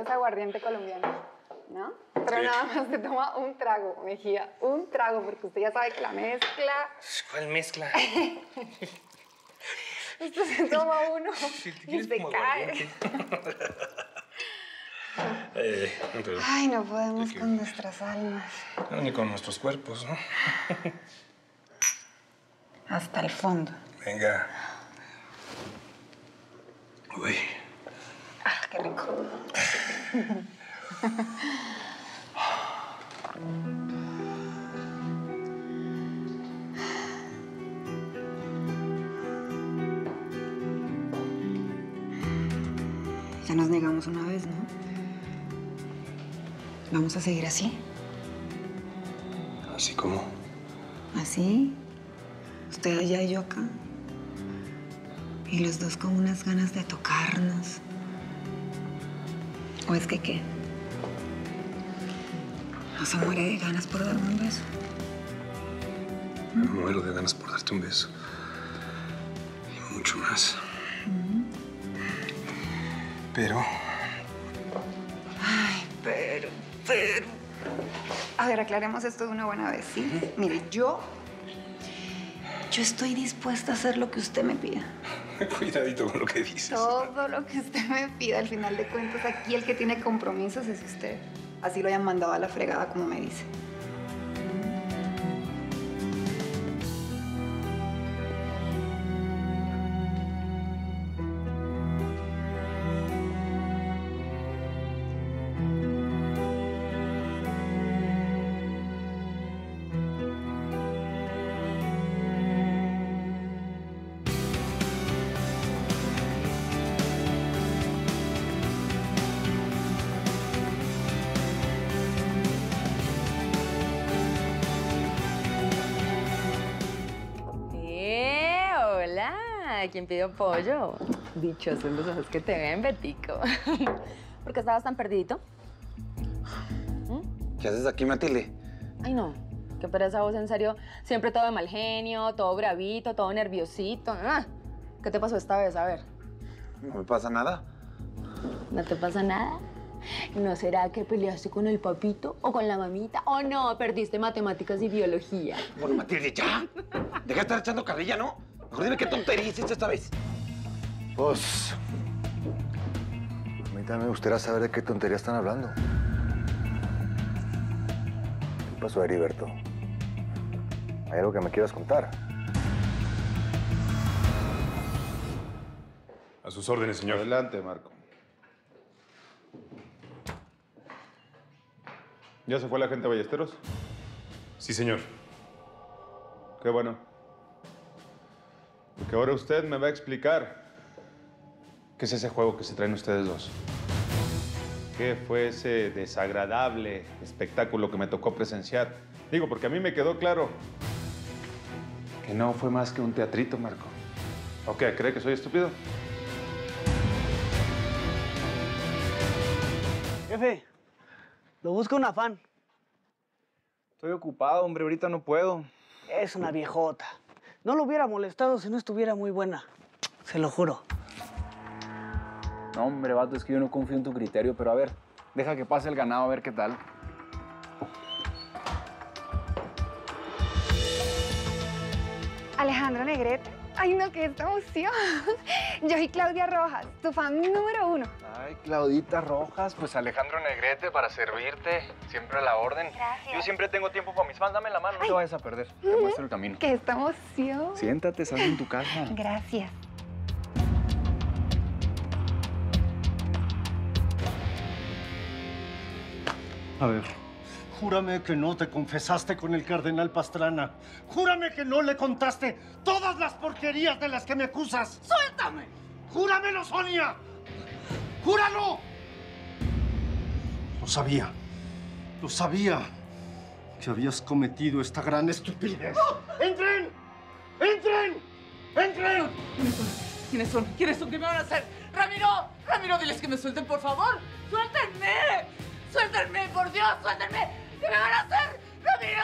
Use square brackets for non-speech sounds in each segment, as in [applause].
es aguardiente colombiano, ¿no? Pero nada más se toma un trago, Mejía, un trago, porque usted ya sabe que la mezcla... ¿Cuál mezcla? [laughs] Esto se toma uno [laughs] y se cae. [laughs] eh, Ay, no podemos con nuestras almas. no, ni con nuestros cuerpos, ¿no? Hasta el fondo. Venga. Uy. Ah, qué rico. Ya nos negamos una vez, ¿no? Vamos a seguir así. Así como. Así. Usted allá y yo acá. Y los dos con unas ganas de tocarnos. ¿O es que qué? ¿No se muere de ganas por darme un beso? Me muero de ganas por darte un beso. Y mucho más. Pero. Ay, pero, pero... A ver, aclaremos esto de una buena vez, ¿sí? Mire, yo... Yo estoy dispuesta a hacer lo que usted me pida. [laughs] Cuidadito con lo que dices. Todo lo que usted me pida, al final de cuentas, aquí el que tiene compromisos es usted. Así lo hayan mandado a la fregada, como me dice. ¡Hola! ¿Quién pidió pollo? Dichosos los ojos que te ven, Betico. [laughs] ¿Por qué estabas tan perdidito? ¿Qué haces aquí, Matilde? Ay, no. Qué pereza vos, en serio. Siempre todo de mal genio, todo bravito, todo nerviosito. Ah, ¿Qué te pasó esta vez? A ver. No me pasa nada. ¿No te pasa nada? ¿No será que peleaste con el papito o con la mamita? ¿O no? Perdiste matemáticas y biología. Bueno, Matilde, ya. Deja de estar echando carrilla, ¿no? Mejor dime qué tontería hiciste esta vez. Pues. A mí también me gustaría saber de qué tontería están hablando. ¿Qué pasó, Heriberto? ¿Hay algo que me quieras contar? A sus órdenes, señor. Adelante, Marco. ¿Ya se fue la gente a Ballesteros? Sí, señor. Qué bueno. Porque ahora usted me va a explicar qué es ese juego que se traen ustedes dos. ¿Qué fue ese desagradable espectáculo que me tocó presenciar? Digo, porque a mí me quedó claro que no fue más que un teatrito, Marco. ¿O qué? ¿Cree que soy estúpido? Jefe, lo busca un afán. Estoy ocupado, hombre, ahorita no puedo. Es una viejota. No lo hubiera molestado si no estuviera muy buena. Se lo juro. No, hombre, vato, es que yo no confío en tu criterio, pero a ver, deja que pase el ganado a ver qué tal. Alejandro Negrete. Ay, no, qué emoción. [laughs] Yo soy Claudia Rojas, tu fan número uno. Claudita Rojas, pues Alejandro Negrete para servirte, siempre a la orden. Gracias. Yo siempre tengo tiempo para mis fans, dame la mano, no te vayas a perder. Te muestro el camino. ¡Qué esta emoción! Siéntate, estás en tu casa. [laughs] Gracias. A ver, júrame que no te confesaste con el cardenal Pastrana. Júrame que no le contaste todas las porquerías de las que me acusas. ¡Suéltame! ¡Júramelo, Sonia! ¡Júralo! Lo sabía. Lo sabía. Que habías cometido esta gran estupidez. ¡Entren! ¡Entren! ¡Entren! ¿Quiénes son? ¿Quiénes son? ¿Qué me van a hacer? ¡Ramiro! ¡Ramiro, diles que me suelten, por favor! ¡Suéltenme! ¡Suéltenme, por Dios! ¡Suéltenme! ¿Qué me van a hacer? ¡Ramiro!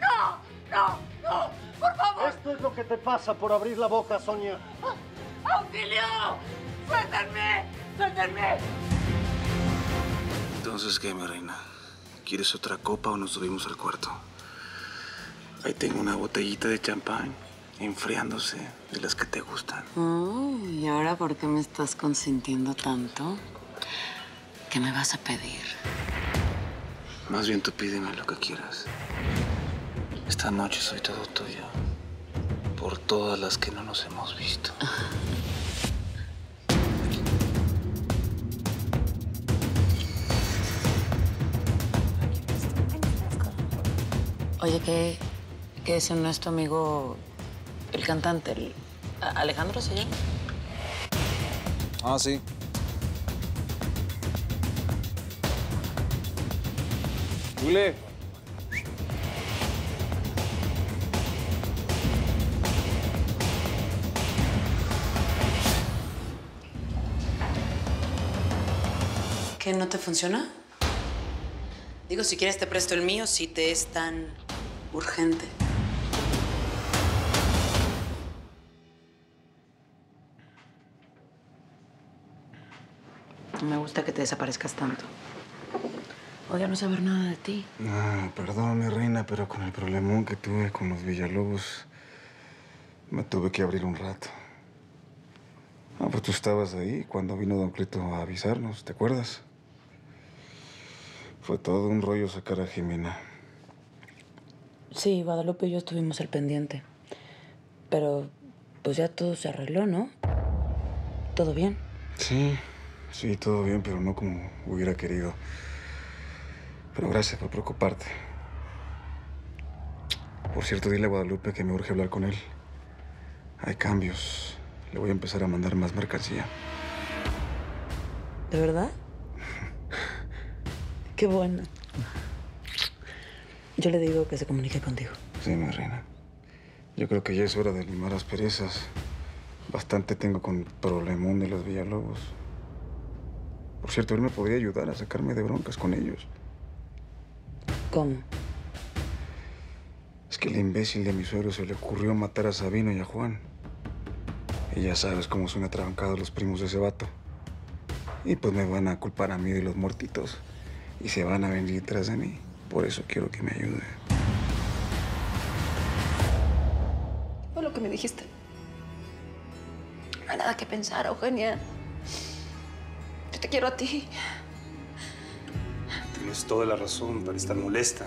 ¡No! ¡No! ¡No! ¡Por favor! Esto es lo que te pasa por abrir la boca, Sonia. ¡Auxilio! ¡Suéltenme! Entonces, ¿qué, mi reina? ¿Quieres otra copa o nos subimos al cuarto? Ahí tengo una botellita de champán enfriándose, de las que te gustan. Mm, ¿Y ahora por qué me estás consintiendo tanto? ¿Qué me vas a pedir? Más bien tú pídeme lo que quieras. Esta noche soy todo tuyo. Por todas las que no nos hemos visto. [laughs] Oye, ¿qué, qué ese no es tu amigo, el cantante, el- Alejandro se llama? Ah, sí. Jule. ¿Qué no te funciona? Digo, si quieres te presto el mío si te es tan urgente. No me gusta que te desaparezcas tanto. Odia no saber nada de ti. No, perdón, mi reina, pero con el problemón que tuve con los Villalobos, me tuve que abrir un rato. Ah, pues tú estabas ahí cuando vino Don Clito a avisarnos, ¿te acuerdas? Fue todo un rollo sacar a Jimena. Sí, Guadalupe y yo estuvimos al pendiente. Pero pues ya todo se arregló, ¿no? ¿Todo bien? Sí, sí, todo bien, pero no como hubiera querido. Pero gracias por preocuparte. Por cierto, dile a Guadalupe que me urge hablar con él. Hay cambios. Le voy a empezar a mandar más mercancía. ¿De verdad? [laughs] Qué bueno. Yo le digo que se comunique contigo. Sí, mi reina. Yo creo que ya es hora de limar las perezas. Bastante tengo con el problemón de los Villalobos. Por cierto, él me podría ayudar a sacarme de broncas con ellos. ¿Cómo? Es que el imbécil de mi suegro se le ocurrió matar a Sabino y a Juan. Y ya sabes cómo son atrabancados los primos de ese vato. Y pues me van a culpar a mí de los muertitos. Y se van a venir tras de mí. Por eso quiero que me ayude. Fue lo que me dijiste. No hay nada que pensar, Eugenia. Yo te quiero a ti. Tienes toda la razón para estar molesta.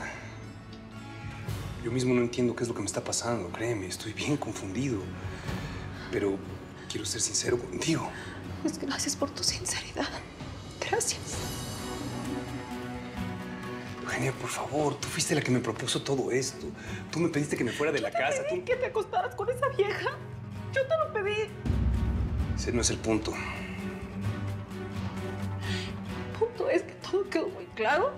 Yo mismo no entiendo qué es lo que me está pasando, créeme, estoy bien confundido. Pero quiero ser sincero contigo. Pues gracias por tu sinceridad. Gracias. Eugenia, por favor, tú fuiste la que me propuso todo esto. Tú me pediste que me fuera de la casa. Tú... que te acostaras con esa vieja. Yo te lo pedí. Ese no es el punto. El punto es que todo quedó muy claro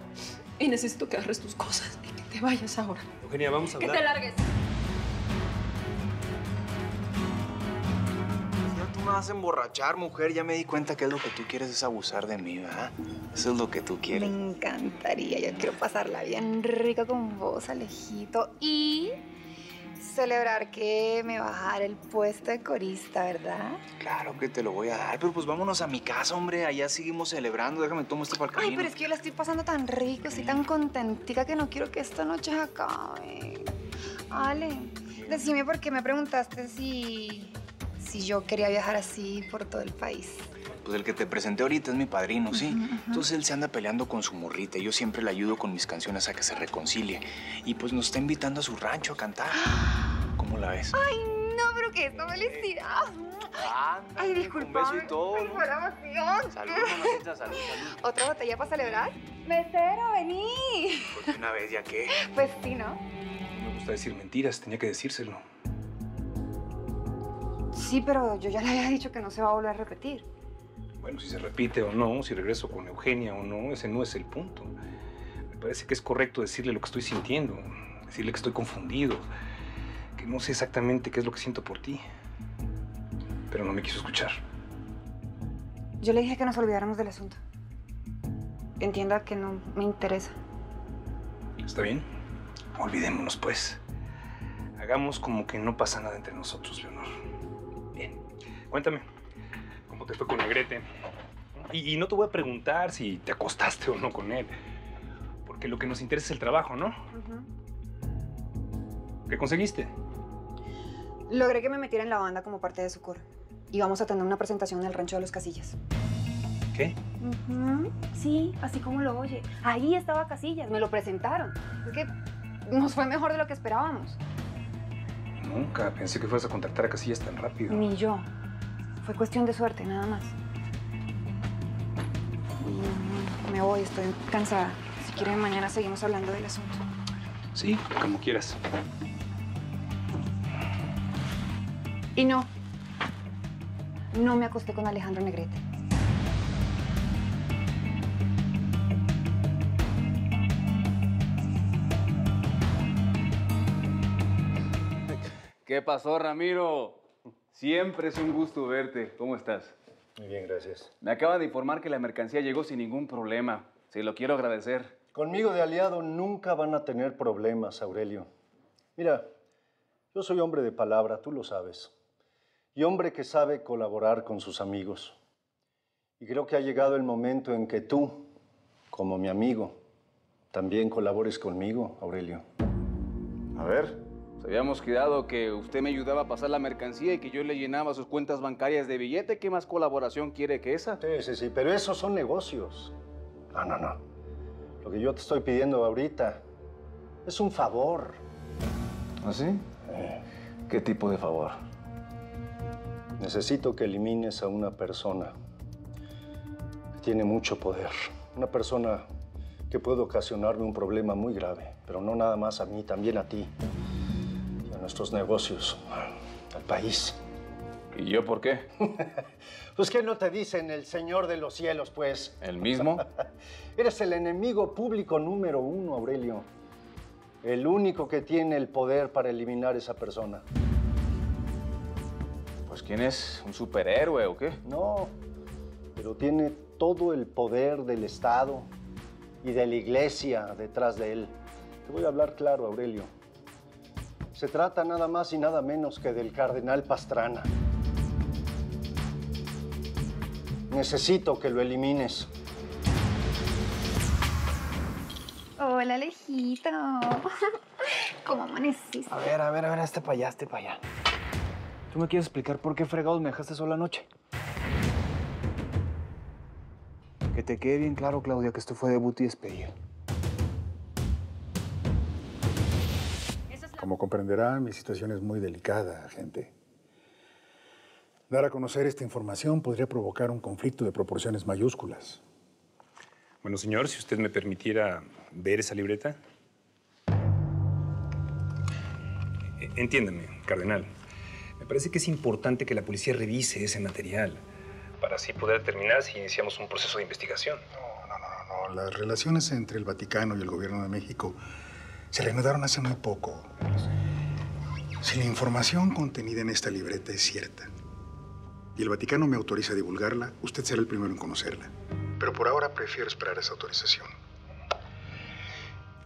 y necesito que agarres tus cosas y que te vayas ahora. Eugenia, vamos a Que hablar. te largues. Vas a emborrachar, mujer. Ya me di cuenta que es lo que tú quieres es abusar de mí, ¿verdad? Eso es lo que tú Me quieres. encantaría. Yo quiero pasarla bien rica con vos, Alejito. Y celebrar que me va a dar el puesto de corista, ¿verdad? Claro que te lo voy a dar, pero pues vámonos a mi casa, hombre. Allá seguimos celebrando. Déjame tomo esto para el camino. Ay, pero es que yo la estoy pasando tan rico, estoy tan contentica que no quiero que esta noche se acabe. Ale, decime por qué me preguntaste si, si yo quería viajar así por todo el país. Pues el que te presenté ahorita es mi padrino, ¿sí? Entonces él se anda peleando con su morrita y yo siempre le ayudo con mis canciones a que se reconcilie. Y pues nos está invitando a su rancho a cantar. [gasps] ¿Cómo la ves? Ay, no, pero que esta felicidad. Ay, disculpa. beso y todo, ¿no? Fue la emoción. Salud, mamacita, salud, salud. ¿Otra botella para celebrar? Mesero, vení. Porque una vez ya que... Pues sí, ¿no? Me gusta decir mentiras, tenía que decírselo. Sí, pero yo ya le había dicho que no se va a volver a repetir. Bueno, si se repite o no, si regreso con Eugenia o no, ese no es el punto. Me parece que es correcto decirle lo que estoy sintiendo, decirle que estoy confundido, que no sé exactamente qué es lo que siento por ti. Pero no me quiso escuchar. Yo le dije que nos olvidáramos del asunto. Entienda que no me interesa. ¿Está bien? Olvidémonos, pues. Hagamos como que no pasa nada entre nosotros, Leonor. Cuéntame, ¿cómo te fue con Negrete? Y, y no te voy a preguntar si te acostaste o no con él. Porque lo que nos interesa es el trabajo, ¿no? ¿Qué conseguiste? Logré que me metiera en la banda como parte de su coro. Y vamos a tener una presentación en el rancho de los Casillas. ¿Qué? Sí, así como lo oye. Ahí estaba Casillas, me lo presentaron. Es que nos fue mejor de lo que esperábamos. Nunca pensé que fueras a contactar a Casillas tan rápido. Ni yo. Fue cuestión de suerte, nada más. Y me voy, estoy cansada. Si quieren, mañana seguimos hablando del asunto. Sí, como quieras. Y no. No me acosté con Alejandro Negrete. ¿Qué pasó, Ramiro? Siempre es un gusto verte. ¿Cómo estás? Muy bien, gracias. Me acaban de informar que la mercancía llegó sin ningún problema. Se lo quiero agradecer. Conmigo de aliado nunca van a tener problemas, Aurelio. Mira, yo soy hombre de palabra, tú lo sabes. Y hombre que sabe colaborar con sus amigos. Y creo que ha llegado el momento en que tú, como mi amigo, también colabores conmigo, Aurelio. A ver, habíamos quedado que usted me ayudaba a pasar la mercancía y que yo le llenaba sus cuentas bancarias de billete. ¿Qué más colaboración quiere que esa? Sí, sí, sí, pero esos son negocios. No, no, no. Lo que yo te estoy pidiendo ahorita es un favor. ¿Ah, sí? ¿Qué tipo de favor? Necesito que elimines a una persona que tiene mucho poder. Una persona que puede ocasionarme un problema muy grave, pero no nada más a mí, también a ti, nuestros negocios, al país. ¿Y yo por qué? [laughs] Pues que no te dicen el Señor de los cielos, pues. ¿El mismo? [laughs] Eres el enemigo público número uno, Aurelio. El único que tiene el poder para eliminar a esa persona. Pues ¿quién es? ¿Un superhéroe o qué? No, pero tiene todo el poder del Estado y de la iglesia detrás de él. Te voy a hablar claro, Aurelio. Se trata nada más y nada menos que del cardenal Pastrana. Necesito que lo elimines. Hola, Alejito. [laughs] ¿Cómo amaneciste? A ver, a ver, a ver, este para allá, este para allá. ¿Tú me quieres explicar por qué fregados me dejaste sola anoche? Que te quede bien claro, Claudia, que esto fue debut y despedida. Como comprenderá, mi situación es muy delicada, gente. Dar a conocer esta información podría provocar un conflicto de proporciones mayúsculas. Bueno, señor, si usted me permitiera ver esa libreta. E- Entiéndame, cardenal. Me parece que es importante que la policía revise ese material para así poder determinar si iniciamos un proceso de investigación. No, las relaciones entre el Vaticano y el gobierno de México se reanudaron hace muy poco. Si la información contenida en esta libreta es cierta y el Vaticano me autoriza a divulgarla, usted será el primero en conocerla. Pero por ahora prefiero esperar esa autorización.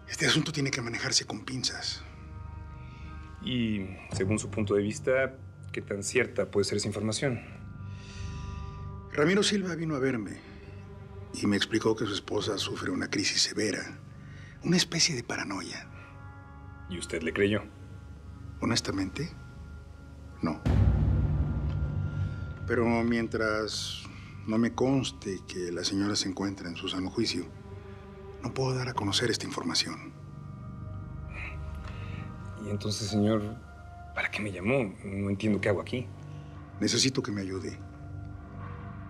Este asunto tiene que manejarse con pinzas. Y, según su punto de vista, ¿qué tan cierta puede ser esa información? Ramiro Silva vino a verme y me explicó que su esposa sufre una crisis severa, una especie de paranoia. ¿Y usted le creyó? Honestamente, no. Pero mientras no me conste que la señora se encuentra en su sano juicio, no puedo dar a conocer esta información. Y entonces, señor, ¿para qué me llamó? No entiendo qué hago aquí. Necesito que me ayude.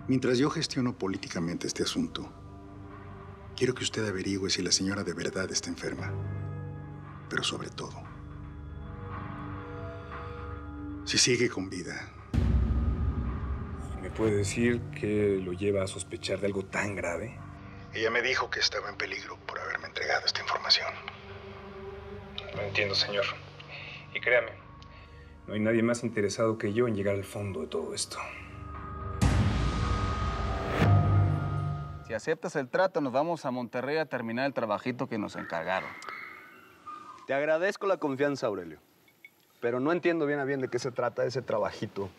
Mientras yo gestiono políticamente este asunto, quiero que usted averigüe si la señora de verdad está enferma. Pero sobre todo, si sigue con vida. ¿Y me puede decir qué lo lleva a sospechar de algo tan grave? Ella me dijo que estaba en peligro por haberme entregado esta información. Lo entiendo, señor. Y créame, no hay nadie más interesado que yo en llegar al fondo de todo esto. Si aceptas el trato, nos vamos a Monterrey a terminar el trabajito que nos encargaron. Te agradezco la confianza, Aurelio. Pero no entiendo bien a bien de qué se trata ese trabajito.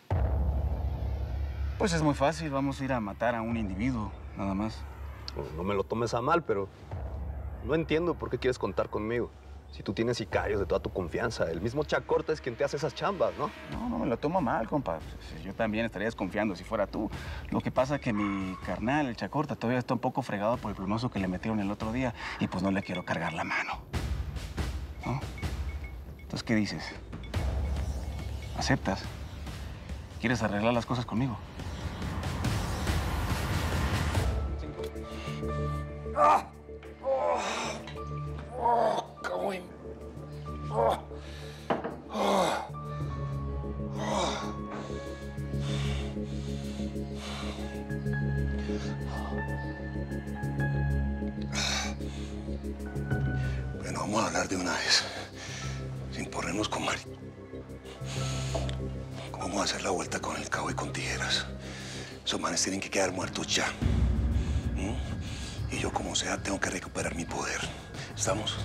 Pues es muy fácil, vamos a ir a matar a un individuo. Nada más. No, me lo tomes a mal, pero no entiendo por qué quieres contar conmigo. Si tú tienes sicarios de toda tu confianza, el mismo Chacorta es quien te hace esas chambas, ¿no? No, no me lo tomo mal, compa. Yo también estaría desconfiando si fuera tú. Lo que pasa es que mi carnal, el Chacorta, todavía está un poco fregado por el plumoso que le metieron el otro día y pues no le quiero cargar la mano. ¿No? Entonces, ¿qué dices? ¿Aceptas? ¿Quieres arreglar las cosas conmigo? Vamos a hablar de una vez. Sin ponernos con Mari. ¿Cómo vamos a hacer la vuelta con el cabo y con tijeras? Esos manes tienen que quedar muertos ya. ¿Mm? Y yo, como sea, tengo que recuperar mi poder. ¿Estamos?